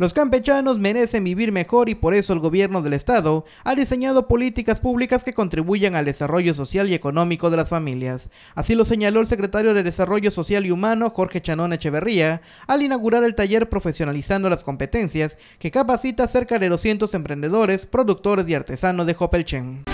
Los campechanos merecen vivir mejor y por eso el gobierno del estado ha diseñado políticas públicas que contribuyan al desarrollo social y económico de las familias. Así lo señaló el secretario de Desarrollo Social y Humano, Jorge Chanón Echeverría, al inaugurar el taller Profesionalizando las Competencias, que capacita cerca de 200 emprendedores, productores y artesanos de Hopelchen.